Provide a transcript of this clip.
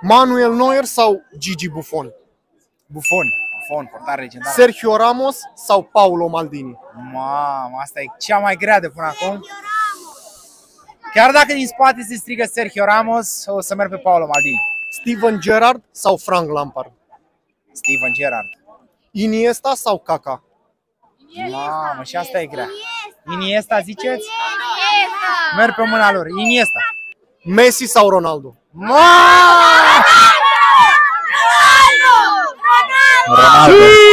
Manuel Neuer sau Gigi Buffon? Buffon. Buffon, portar legendar. Sergio Ramos sau Paulo Maldini? Mamă, asta e cea mai grea de până acum. Chiar dacă din spate se strigă Sergio Ramos, o să merg pe Paolo Maldini. Steven Gerrard sau Frank Lampard? Steven Gerrard. Iniesta sau Kaká? Mamă, și asta e grea. Iniesta ziceți? Merg pe mâna lor. Iniesta. Messi sau Ronaldo? Mamă! Ronaldo.